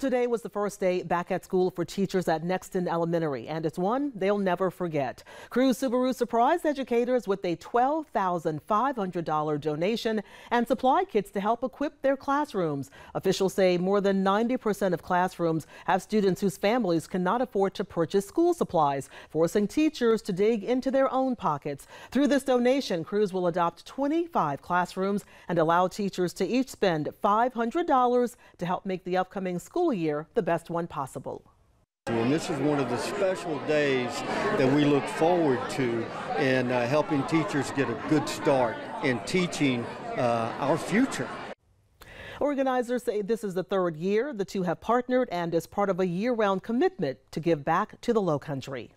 today was the first day back at school for teachers at Nexton Elementary, and it's one they'll never forget. Crews Subaru surprised educators with a $12,500 donation and supply kits to help equip their classrooms. Officials say more than 90% of classrooms have students whose families cannot afford to purchase school supplies, forcing teachers to dig into their own pockets. Through this donation, Crews will adopt 25 classrooms and allow teachers to each spend $500 to help make the upcoming school school year the best one possible. And this is one of the special days that we look forward to in uh, helping teachers get a good start in teaching uh, our future. Organizers say this is the third year the two have partnered and as part of a year-round commitment to give back to the Low Country.